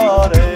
amores.